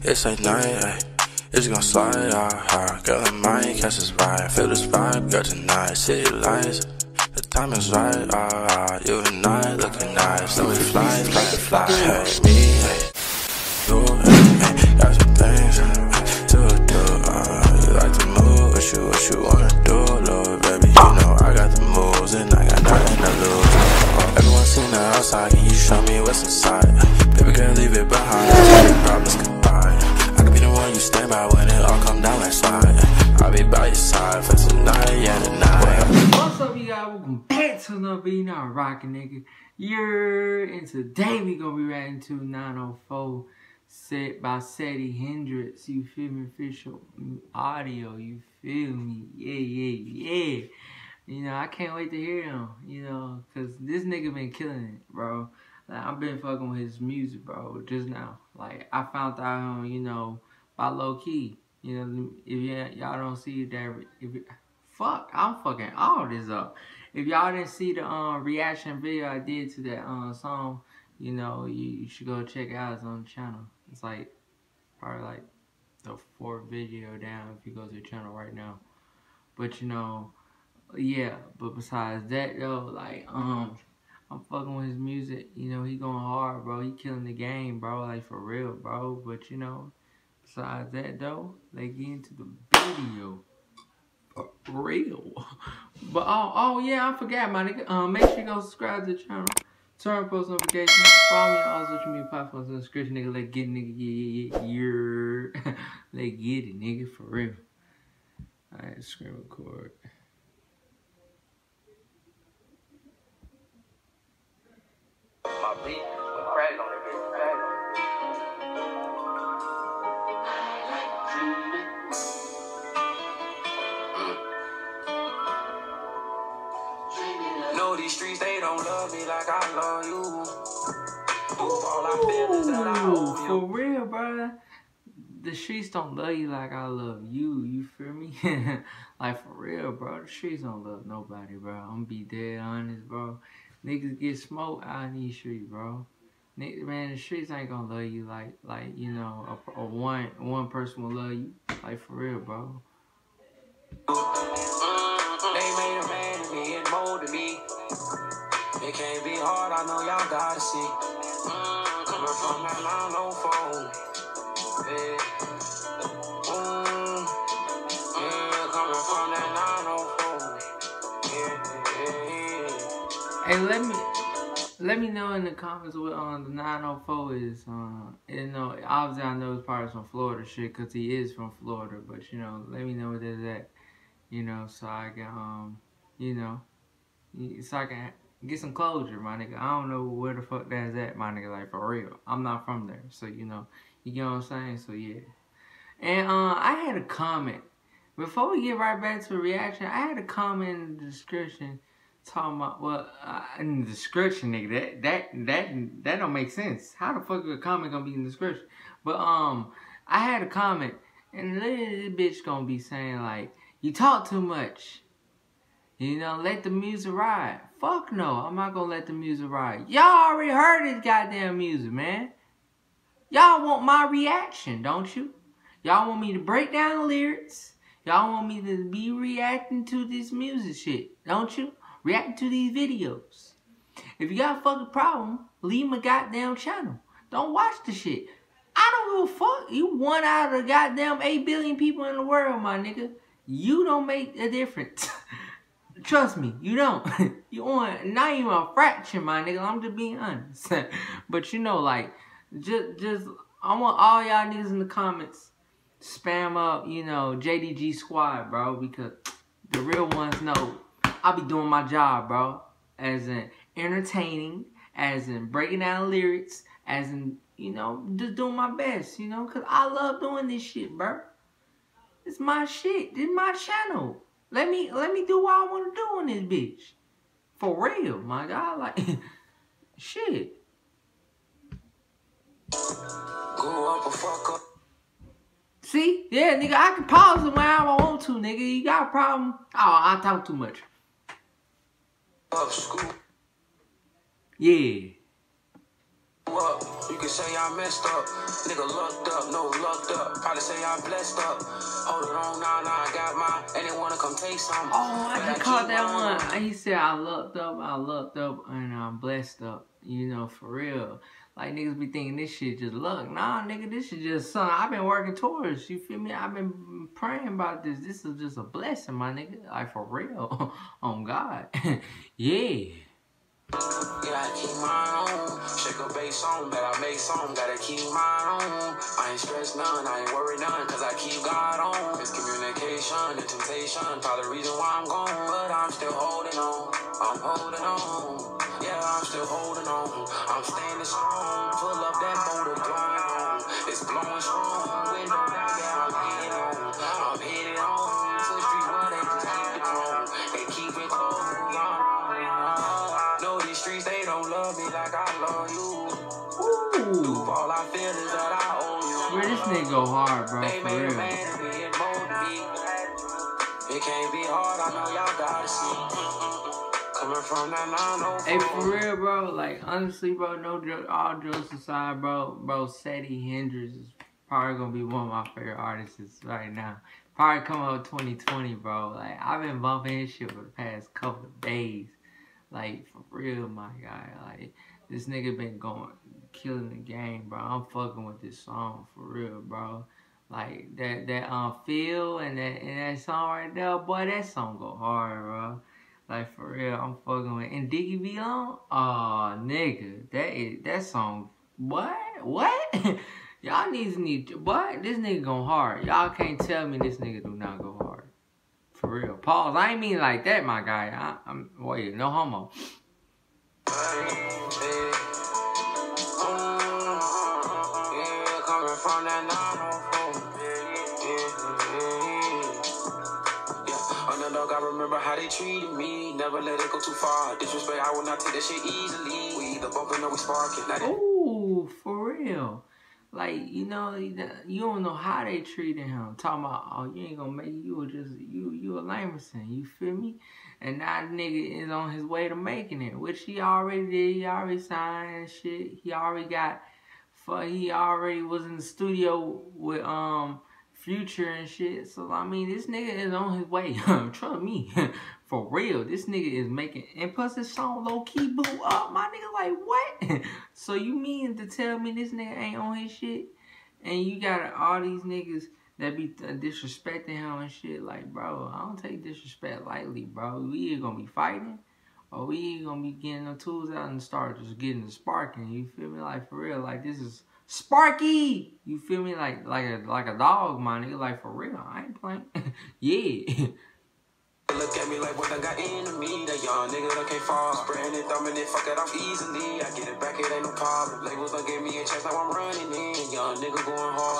It's a night, ay. It's gonna slide, ah, ah. Girl, I might catch this ride. Feel this vibe, girl, tonight. City lights, the time is right, ah, ah. You and I looking nice. So we fly, fly, fly. Hey, me, hey. You, hey, hey. Got some things, hey, to do, ah. You like to move, what you, what you wanna do, little baby. You know I got the moves and I got nothing to lose. Everyone seen the outside, can you show me what's inside? Another video. Rocking nigga. You're and today we gonna be reacting to 904 set by Seddy Hendrinx. You feel me? Official audio. You feel me? Yeah, yeah, yeah. You know, I can't wait to hear him. You know, cause this nigga been killing it, bro. Like, I've been fucking with his music, bro. Just now, like I found out him, you know, by low key. You know, if y'all don't see that, if fuck, I'm fucking all this up. If y'all didn't see the um reaction video I did to that um song, you know, you, you should go check it out. It's on the channel. It's like probably like the fourth video down if you go to the channel right now. But you know, yeah. But besides that though, like um. I'm fucking with his music, you know, he going hard, bro. He killing the game, bro, like for real, bro. But you know, besides that though, they get into the video. Real. But oh oh yeah, I forgot my nigga. Um make sure you go subscribe to the channel. Turn on post notifications. Follow me on all social media platforms in the description, nigga. Let's get it, nigga. Yeah, yeah, yeah. Let's get it, nigga, for real. Alright, screen record. My beat love me like I love you. Do all I feel is that I Ooh, for real, bro. The streets don't love you like I love you. You feel me? like for real, bro. The streets don't love nobody, bro. I'm gonna be dead honest, bro. Niggas get smoked out in these streets, bro. Nigga, man, the streets ain't gonna love you like, like you know, a, a one one person will love you, like for real, bro. They made a man of me and molded me. It can't be hard, I know y'all gotta see. Coming from that 904. Yeah. Mm. Yeah, coming from that 904. Yeah, yeah. Hey, let me let me know in the comments what um the 904 is. Uh, you know, obviously I know it's probably some Florida shit because he is from Florida, but you know, let me know what that's at. You know, so I can um, you know, so I can get some closure, my nigga. I don't know where the fuck that's at, my nigga. Like for real, I'm not from there, so you know, you get what I'm saying. So yeah, and uh, I had a comment before we get right back to reaction. I had a comment in the description talking about well uh, in the description, nigga. That that that that don't make sense. How the fuck a comment gonna be in the description? But um, I had a comment, and this bitch gonna be saying like, "You talk too much." You know, let the music ride. Fuck no, I'm not gonna let the music ride. Y'all already heard this goddamn music, man. Y'all want my reaction, don't you? Y'all want me to break down the lyrics. Y'all want me to be reacting to this music shit, don't you? Reacting to these videos. If you got a fucking problem, leave my goddamn channel. Don't watch the shit. I don't give a fuck. You one out of the goddamn 8 billion people in the world, my nigga. You don't make a difference. Trust me, you don't. you want not even a fraction, my nigga. I'm just being honest. but you know, like, just just I want all y'all niggas in the comments spam up, you know, JDG squad, bro, because the real ones know I'll be doing my job, bro. As in entertaining, as in breaking down lyrics, as in, you know, just doing my best, you know, because I love doing this shit, bro. It's my shit. This my channel. Let me let me do what I want to do on this bitch. For real, my God. Like, shit. Go up or fuck up. See? Yeah, nigga, I can pause it whenever I want to, nigga. You got a problem? Oh, I talk too much. Up school. Yeah. Up. You can say I messed up. Nigga lucked up, no lucked up. Probably say I blessed up. Hold it on, nah, nah, I got mine. And they wanna come take some. Oh, I keep caught that mine. one. He said, I looked up, I looked up, and I'm blessed up. You know, for real. Like, niggas be thinking this shit just luck. Nah, nigga, this is just something I've been working towards. You feel me? I've been praying about this. This is just a blessing, my nigga. Like, for real. on God. yeah. I keep my own. Check a bass on, bet I make some. Gotta keep my own. I ain't stressed none, I ain't worried none, cause I keep God on. It's communication and temptation, probably the reason why I'm gone. But I'm still holding on, I'm holding on. Yeah, I'm still holding on. I'm standing strong, full of that motor blowing on. It's blowing strong, nigga go hard, bro, for real. man of me and molded me. It can't be hard, I know y'all gotta see. Coming from that 904. Hey, for real, bro. Like, honestly, bro, no joke, all jokes aside, bro, bro, Seddy Hendrinx is probably gonna be one of my favorite artists right now. Probably come out 2020, bro. Like, I've been bumping his shit for the past couple of days. Like, for real, my guy. Like, this nigga been going, killing the game, bro. I'm fucking with this song, for real, bro. Like, that, that, um, feel and that, and that song right there, boy, that song go hard, bro. Like for real, I'm fucking with and Diggy B on. Oh nigga, that is that song. What? What? Y'all needs need what? This nigga go hard. Y'all can't tell me this nigga do not go hard. For real. Pause. I ain't mean like that, my guy. I, I'm wait, no homo. From that 904. Yeah, underdog, I remember how they treated me. Never let it go too far. Disrespect, I will not take that shit easily. We either bumping or we sparking. Ooh, for real. Like you know, you don't know how they treated him. Talking about, oh, you ain't gonna make it. You just you, you a lamerson. You feel me? And now the nigga is on his way to making it, which he already did. He already signed shit. He already got, for he already was in the studio with um Future and shit. So I mean, this nigga is on his way. Trust me, for real. This nigga is making, and plus this song low key blew up. My nigga like what? so you mean to tell me this nigga ain't on his shit? And you got all these niggas that be disrespecting him and shit. Like, bro, I don't take disrespect lightly, bro. We either gonna be fighting, or we gonna be getting the tools out and start just getting the sparking. You feel me? Like for real. Like this is Sparky. You feel me? Like like a like a dog, my nigga. Like for real. I ain't playing. yeah. Look at me like what I got into me. That young nigga that can't fall. Spreading it, thumbing it, fuck it off easily. I get it back, it ain't no problem. Labels done gave me a chance, now I'm running in. Young nigga going hard.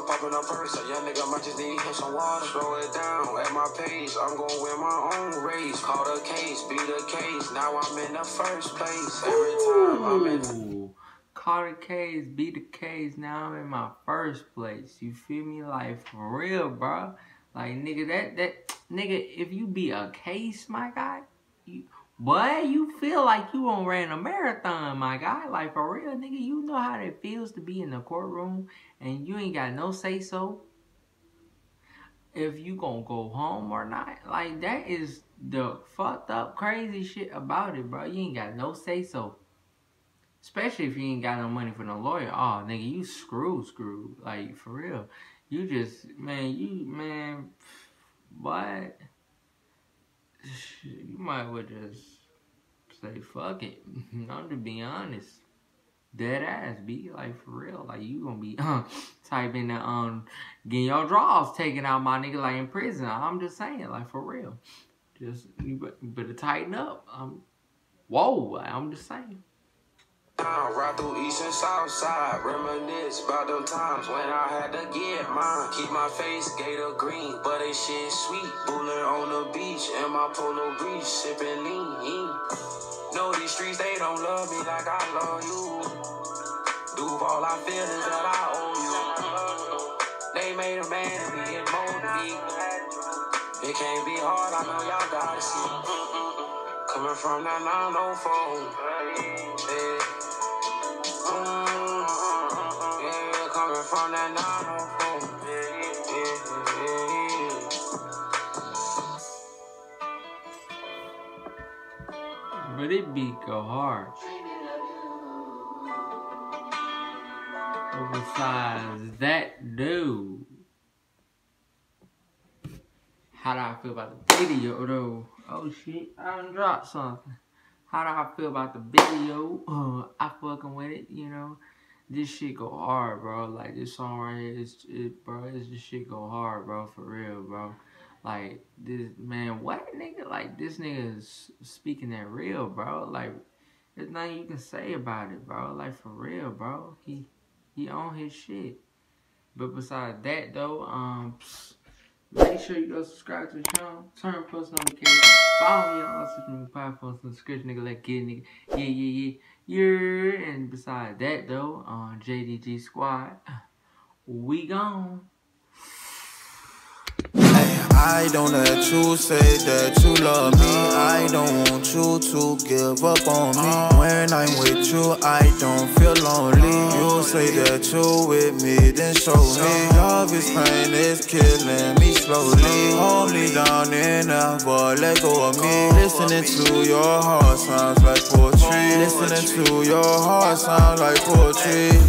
I'm popping up first. A young nigga might just need hit some water. Throw it down at my pace. I'm gonna win my own race. Call the case, be the case. Now I'm in the first place. Every time I'm in. Ooh. Carter K's, be the case. Now I'm in my first place. You feel me? Like for real, bro. Like nigga, that that nigga, if you be a case, my guy, you boy, you feel like you on ran a marathon, my guy. Like for real, nigga, you know how it feels to be in the courtroom and you ain't got no say so. If you gonna go home or not, like that is the fucked up crazy shit about it, bro. You ain't got no say so. Especially if you ain't got no money for no lawyer. Oh, nigga, you screw, screw. Like, for real. You just, man, you, man, what? You might well just say, fuck it. I'm to be honest. Dead ass, be like, for real. Like, you gonna be uh, typing the, um, getting your draws taken out, my nigga, like in prison. I'm just saying, like, for real. Just, you bet- you better tighten up. Um, whoa, I'm just saying. Down, ride through east and south side. Reminisce about them times when I had to get mine. Keep my face gator green, but it shit sweet. Bullin' on the beach and my polo breeze, sipping lean. Know these streets, they don't love me like I love you. Do all I feel is that I owe you. They made a man of me and molded me. It can't be hard, I know y'all gotta see. Coming from that 904. But it beat go hard. Besides that dude, how do I feel about the video though? Oh shit, I done dropped something. How do I feel about the video? Uh, I fucking with it, you know. This shit go hard, bro. Like this song right here, is it, bro. This shit go hard, bro. For real, bro. Like this man, what nigga? Like this nigga is speaking that real, bro. Like there's nothing you can say about it, bro. Like for real, bro. He he on his shit. But besides that though, um, psst, make sure you go subscribe to the channel, turn post notifications, follow me on all social platforms, subscription nigga, like get nigga, yeah yeah yeah, yeah. And besides that though, on JDG Squad, we gone. I don't let you say that you love me. I don't want you to give up on me. When I'm with you, I don't feel lonely. You say that you with me, then show me. Love is pain is killing me slowly. Hold me down in a but let go of me. Listening to your heart sounds like poetry. Listening to your heart sounds like poetry.